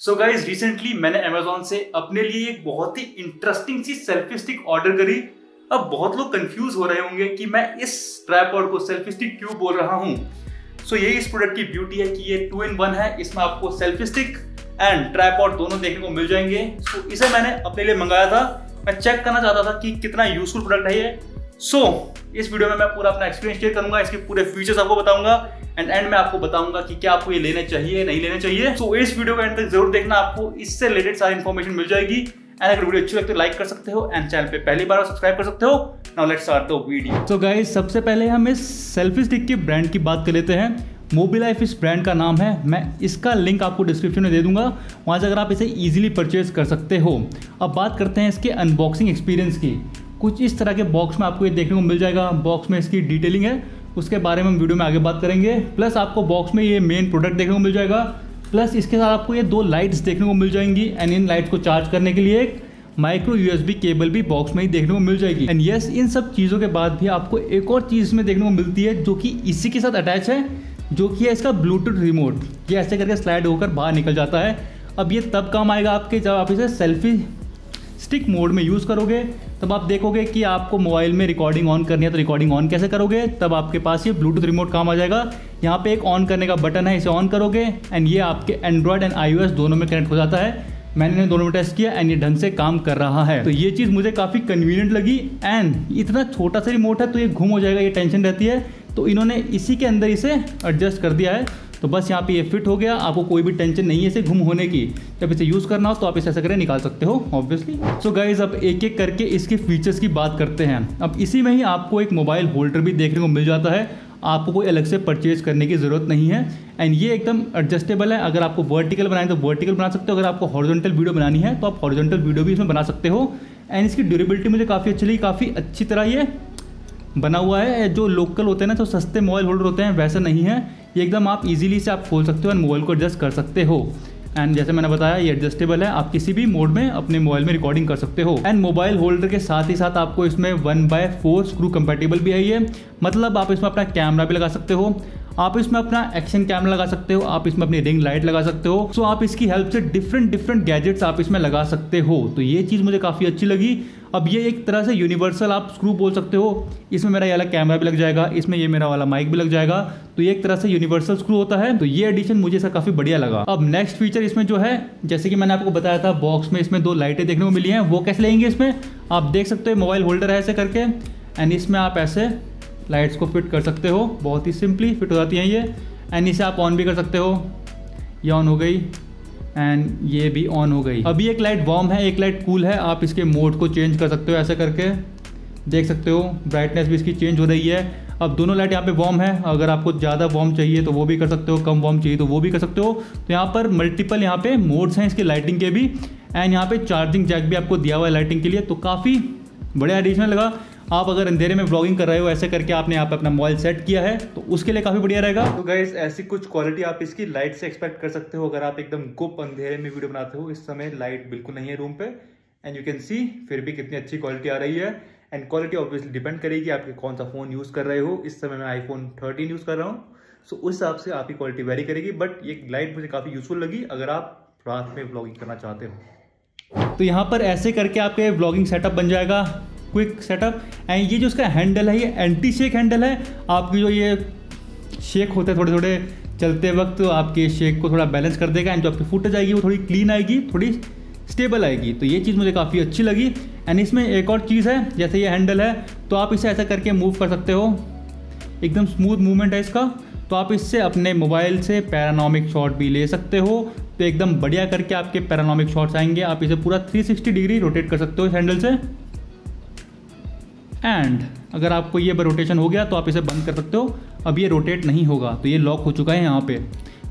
सो guys recently मैंने Amazon से अपने लिए एक बहुत ही इंटरेस्टिंग सी सेल्फी स्टिक ऑर्डर करी। अब बहुत लोग कंफ्यूज हो रहे होंगे कि मैं इस ट्राईपॉड को सेल्फी स्टिक क्यों बोल रहा हूँ? सो so, यही इस प्रोडक्ट की ब्यूटी है कि ये टू इन वन है। इसमें आपको सेल्फी स्टिक एंड ट्राईपॉड दोनों देखने को मिल जाएँगे। सो so, इसे मैंने अपने लिए मंगाया था। मैं चेक करना चाहता था कि कितना यूजफुल प्रोडक्ट है ये। सो so, इस वीडियो में मैं पूरा अपना एक्सपीरियंस शेयर करूँगा। इसके पूरे फीचर्स आपको बताऊँगा। एंड एंड में आपको बताऊँगा कि क्या आपको ये लेने चाहिए नहीं लेने चाहिए। सो so, इस वीडियो का एंड तक ज़रूर देखना आपको इससे रिलेटेड सारी इन्फॉर्मेशन मिल जाएगी। एंड अगर वीडियो अच्छी लगती है लाइक कर सकते हो एंड चैनल पे पहली बार सब्सक्राइब कर सकते हो। Now let's start the video तो गाइस सबसे पहले हम इस सेल्फी स्टिक के ब्रांड की बात कर लेते हैं। मोबी लाइफ इस ब्रांड का नाम है। मैं इसका लिंक आपको डिस्क्रिप्शन में दे दूँगा। वहाँ से अगर आप इसे ईजिली परचेज कर सकते हो। अब बात करते हैं इसके अनबॉक्सिंग एक्सपीरियंस की। कुछ इस तरह के बॉक्स में आपको ये देखने को मिल जाएगा। बॉक्स में इसकी डिटेलिंग है। उसके बारे में हम वीडियो में आगे बात करेंगे। प्लस आपको बॉक्स में ये मेन प्रोडक्ट देखने को मिल जाएगा। प्लस इसके साथ आपको ये दो लाइट्स देखने को मिल जाएँगी एंड इन लाइट्स को चार्ज करने के लिए एक माइक्रो यूएसबी केबल भी बॉक्स में ही देखने को मिल जाएगी। एंड यस इन सब चीज़ों के बाद भी आपको एक और चीज़ इसमें देखने को मिलती है जो कि इसी के साथ अटैच है, जो कि है इसका ब्लूटूथ रिमोट ये ऐसे करके स्लाइड होकर बाहर निकल जाता है। अब ये तब काम आएगा आपके जब आप इसे सेल्फी स्टिक मोड में यूज़ करोगे, तब आप देखोगे कि आपको मोबाइल में रिकॉर्डिंग ऑन करनी है तो रिकॉर्डिंग ऑन कैसे करोगे? तब आपके पास ये ब्लूटूथ रिमोट काम आ जाएगा। यहाँ पे एक ऑन करने का बटन है, इसे ऑन करोगे एंड ये आपके एंड्रॉयड एंड आई दोनों में कनेक्ट हो जाता है। मैंने दोनों में टेस्ट किया एंड ये ढंग से काम कर रहा है। तो ये चीज़ मुझे काफ़ी कन्वीनियंट लगी एंड इतना छोटा सा रिमोट है तो ये घूम हो जाएगा, ये टेंशन रहती है। तो इन्होंने इसी के अंदर इसे एडजस्ट कर दिया है। तो बस यहाँ पे ये फिट हो गया। आपको कोई भी टेंशन नहीं है इसे घुम होने की। जब इसे यूज़ करना हो तो आप इसे ऐसा करें निकाल सकते हो ऑब्वियसली सो गाइज़ अब एक एक करके इसके फीचर्स की बात करते हैं। अब इसी में ही आपको एक मोबाइल होल्डर भी देखने को मिल जाता है। आपको कोई अलग से परचेज करने की ज़रूरत नहीं है। एंड ये एकदम एडजस्टेबल है। अगर आपको वर्टिकल बनाए तो वर्टिकल बना सकते हो। अगर आपको हॉरिजॉन्टल वीडियो बनानी है तो आप हॉरिजॉन्टल वीडियो भी इसमें बना सकते हो। एंड इसकी ड्यूरेबिलिटी मुझे काफ़ी अच्छी लगी। काफ़ी अच्छी तरह ये बना हुआ है। जो लोकल होते हैं ना, जो सस्ते मोबाइल होल्डर होते हैं, वैसा नहीं है। ये एकदम आप इजीली से आप खोल सकते हो एंड मोबाइल को एडजस्ट कर सकते हो। एंड जैसे मैंने बताया, ये एडजस्टेबल है। आप किसी भी मोड में अपने मोबाइल में रिकॉर्डिंग कर सकते हो। एंड मोबाइल होल्डर के साथ ही साथ आपको इसमें one by four screw compatible भी है ये। मतलब आप इसमें अपना कैमरा भी लगा सकते हो। आप इसमें अपना एक्शन कैमरा लगा सकते हो। आप इसमें अपनी रिंग लाइट लगा सकते हो। सो so आप इसकी हेल्प से डिफरेंट डिफरेंट गैजेट्स आप इसमें लगा सकते हो। तो ये चीज़ मुझे काफ़ी अच्छी लगी। अब ये एक तरह से यूनिवर्सल आप स्क्रू बोल सकते हो। इसमें मेरा ये वाला कैमरा भी लग जाएगा, इसमें ये मेरा वाला माइक भी लग जाएगा। तो ये एक तरह से यूनिवर्सल स्क्रू होता है। तो ये एडिशन मुझे इसका काफ़ी बढ़िया लगा। अब नेक्स्ट फीचर इसमें जो है, जैसे कि मैंने आपको बताया था बॉक्स में इसमें दो लाइटें देखने को मिली हैं। वो कैसे लेंगे इसमें? आप देख सकते हो मोबाइल होल्डर है ऐसे करके। एंड इसमें आप ऐसे लाइट्स को फिट कर सकते हो। बहुत ही सिंपली फिट हो जाती हैं ये। एंड इसे आप ऑन भी कर सकते हो। ये ऑन हो गई। एंड ये भी ऑन हो गई। अभी एक लाइट वार्म है, एक लाइट कूल है। आप इसके मोड को चेंज कर सकते हो ऐसे करके। देख सकते हो ब्राइटनेस भी इसकी चेंज हो रही है। अब दोनों लाइट यहाँ पे वार्म है। अगर आपको ज़्यादा वार्म चाहिए तो वो भी कर सकते हो, कम वार्म चाहिए तो वो भी कर सकते हो। तो यहाँ पर मल्टीपल यहाँ पे मोड्स हैं इसकी लाइटिंग के भी। एंड यहाँ पे चार्जिंग जैक भी आपको दिया हुआ है लाइटिंग के लिए। तो काफ़ी बढ़िया एडिशनल लगा। आप अगर अंधेरे में ब्लॉगिंग कर रहे हो ऐसे करके आपने यहाँ पे अपना मोबाइल सेट किया है तो उसके लिए काफ़ी बढ़िया रहेगा। तो गाइज़ ऐसी कुछ क्वालिटी आप इसकी लाइट से एक्सपेक्ट कर सकते हो अगर आप एकदम गुप अंधेरे में वीडियो बनाते हो इस समय लाइट बिल्कुल नहीं है रूम पे। एंड यू कैन सी फिर भी कितनी अच्छी क्वालिटी आ रही है। एंड क्वालिटी ऑब्वियसली डिपेंड करेगी आपके कौन सा फ़ोन यूज़ कर रहे हो। इस समय मैं आईफोन थर्टीन यूज़ कर रहा हूँ। सो उस हिसाब से आपकी क्वालिटी वेरी करेगी बट ये लाइट मुझे काफ़ी यूजफुल लगी अगर आप रात में ब्लॉगिंग करना चाहते हो। तो यहाँ पर ऐसे करके आपके ब्लॉगिंग सेटअप बन जाएगा। क्विक सेटअप एंड ये जो इसका हैंडल है, ये एंटी शेक हैंडल है, आपकी जो ये शेक होते हैं थोड़े थोड़े चलते वक्त तो आपके शेक को थोड़ा बैलेंस कर देगा एंड जो आपकी फुटेज आएगी वो थोड़ी क्लीन आएगी, थोड़ी स्टेबल आएगी। तो ये चीज़ मुझे काफ़ी अच्छी लगी। एंड इसमें एक और चीज़ है, जैसे ये हैंडल है तो आप इसे ऐसा करके मूव कर सकते हो। एकदम स्मूथ मूवमेंट है इसका। तो आप इससे अपने मोबाइल से पैरानॉमिक शॉट भी ले सकते हो। तो एकदम बढ़िया करके आपके पैरानॉमिक शॉट्स आएँगे। आप इसे पूरा 360 डिग्री रोटेट कर सकते हो इस हैंडल से। एंड अगर आपको ये रोटेशन हो गया तो आप इसे बंद कर सकते हो। अब ये रोटेट नहीं होगा तो ये लॉक हो चुका है यहाँ पे।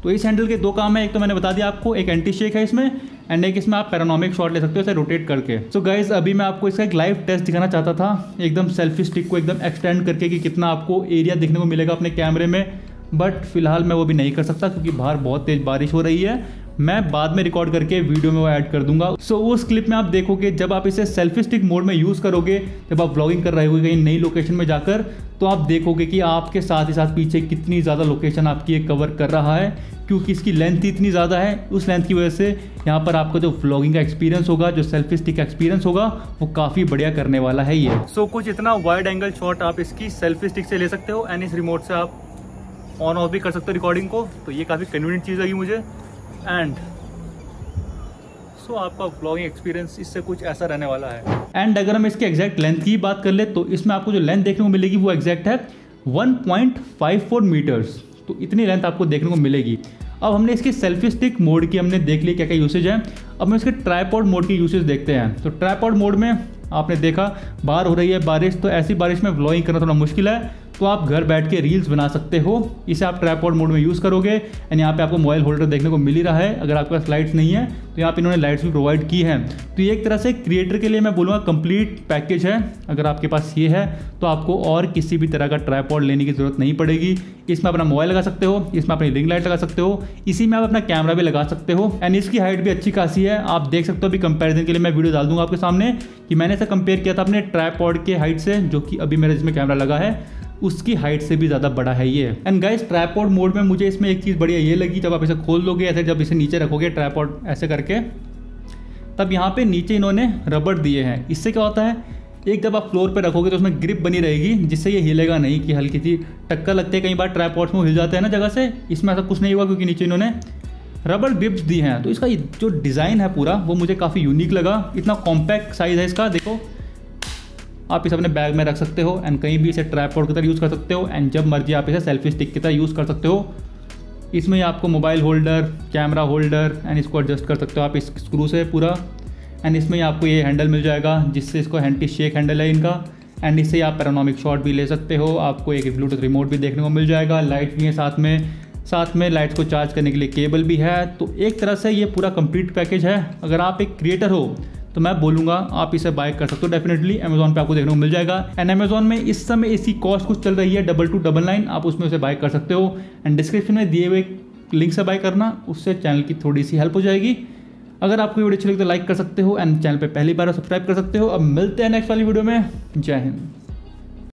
तो इस हैंडल के दो काम है। एक तो मैंने बता दिया आपको, एक एंटी शेक है इसमें एंड एक इसमें आप पैरानॉमिक शॉट ले सकते हो इसे रोटेट करके। सो so गाइज़ अभी मैं आपको इसका एक लाइव टेस्ट दिखाना चाहता था, एकदम सेल्फी स्टिक को एकदम एक्सटेंड करके कि कितना आपको एरिया देखने को मिलेगा अपने कैमरे में। बट फ़िलहाल मैं वो भी नहीं कर सकता, क्योंकि बाहर बहुत तेज़ बारिश हो रही है। मैं बाद में रिकॉर्ड करके वीडियो में वो ऐड कर दूँगा। सो so, उस क्लिप में आप देखोगे जब आप इसे सेल्फी स्टिक मोड में यूज़ करोगे जब आप ब्लॉगिंग कर रहे हो कहीं नई लोकेशन में जाकर तो आप देखोगे कि आपके साथ ही साथ पीछे कितनी ज़्यादा लोकेशन आपकी एक कवर कर रहा है क्योंकि इसकी लेंथ इतनी ज़्यादा है। उस लेंथ की वजह से यहाँ पर आपका जो व्लॉगिंग का एक्सपीरियंस होगा जो सेल्फी स्टिक एक्सपीरियंस होगा वो काफ़ी बढ़िया करने वाला है ये। सो so, कुछ इतना वाइड एंगल शॉट आप इसकी सेल्फी स्टिक से ले सकते हो एंड इस रिमोट से आप ऑन ऑफ़ भी कर सकते हो रिकॉर्डिंग को। तो ये काफ़ी कन्वीनियंट चीज़ लगी मुझे। एंड सो so, आपका ब्लॉगिंग एक्सपीरियंस इससे कुछ ऐसा रहने वाला है। एंड अगर हम इसके एग्जैक्ट लेंथ की बात कर ले तो इसमें आपको जो लेंथ देखने को मिलेगी वो एग्जैक्ट है 1.54 मीटर्स तो इतनी लेंथ आपको देखने को मिलेगी। अब हमने इसके सेल्फी स्टिक मोड की हमने देख ली क्या क्या यूसेज है। अब हम इसके ट्राईपॉड मोड की यूसेज देखते हैं। तो ट्राईपॉड मोड में आपने देखा बाहर हो रही है बारिश तो ऐसी बारिश में व्लॉगिंग करना थोड़ा मुश्किल है। तो आप घर बैठ के रील्स बना सकते हो। इसे आप ट्रैपॉड मोड में यूज़ करोगे एंड यहाँ पे आपको मोबाइल होल्डर देखने को मिल ही रहा है। अगर आपके पास लाइट्स नहीं है तो यहाँ पे इन्होंने लाइट्स भी प्रोवाइड की है। तो ये एक तरह से क्रिएटर के लिए मैं बोलूँगा कंप्लीट पैकेज है। अगर आपके पास ये है तो आपको और किसी भी तरह का ट्राईपॉड लेने की ज़रूरत नहीं पड़ेगी। इसमें अपना मोबाइल लगा सकते हो, इसमें अपनी रिंग लाइट लगा सकते हो, इसी में आप अपना कैमरा भी लगा सकते हो। एंड इसकी हाइट भी अच्छी खासी है। आप देख सकते हो अभी कंपेरिजन के लिए मैं वीडियो डाल दूँगा आपके सामने कि मैंने इसे कंपेयर किया था अपने ट्राईपॉड के हाइट से, जो कि अभी मेरे जिसमें कैमरा लगा है। उसकी हाइट से भी ज़्यादा बड़ा है ये। एंड गाइस ट्रैपॉड मोड में मुझे इसमें एक चीज़ बढ़िया ये लगी, जब आप इसे खोल लोगे ऐसे जब इसे नीचे रखोगे ट्रैपॉड ऐसे करके, तब यहाँ पे नीचे इन्होंने रबड़ दिए हैं। इससे क्या होता है, एक जब आप फ्लोर पे रखोगे तो उसमें ग्रिप बनी रहेगी, जिससे ये हिलेगा नहीं कि हल्की सी टक्कर लगते हैं। कई बार ट्रैपॉड्स में हिल जाते हैं ना जगह से, इसमें ऐसा कुछ नहीं हुआ क्योंकि नीचे इन्होंने रबड़ ग्रिप्स दी हैं। तो इसका जो डिज़ाइन है पूरा, वो मुझे काफ़ी यूनिक लगा। इतना कॉम्पैक्ट साइज़ है इसका, देखो। आप इसे अपने बैग में रख सकते हो एंड कहीं भी इसे ट्रैपॉड की तरह यूज़ कर सकते हो एंड जब मर्ज़ी आप इसे सेल्फी स्टिक की तरह यूज़ कर सकते हो। इसमें आपको mobile holder camera holder and इसको एडजस्ट कर सकते हो आप इस स्क्रू से पूरा। एंड इसमें आपको ये हैंडल मिल जाएगा, जिससे इसको हैंटी शेक हैंडल है इनका। एंड इससे आप पैरानॉमिक शॉट भी ले सकते हो, आपको एक ब्लूटूथ रिमोट भी देखने को मिल जाएगा लाइट भी है साथ में। साथ में लाइट्स को चार्ज करने के लिए केबल भी है। तो एक तरह से ये पूरा कंप्लीट पैकेज है। अगर आप एक क्रिएटर हो तो मैं बोलूँगा, आप इसे बाय कर सकते हो। डेफिनेटली अमेजोन पे आपको देखने को मिल जाएगा। एंड अमेजोन में इस समय इसकी कॉस्ट कुछ चल रही है डबल टू डबल नाइन आप उसमें उसे बाय कर सकते हो। एंड डिस्क्रिप्शन में दिए हुए लिंक से बाय करना, उससे चैनल की थोड़ी सी हेल्प हो जाएगी। अगर आपको वीडियो अच्छी लगी तो लाइक कर सकते हो। एंड चैनल पर पहली बार सब्सक्राइब कर सकते हो। अब मिलते हैं नेक्स्ट वाली वीडियो में। जय हिंद।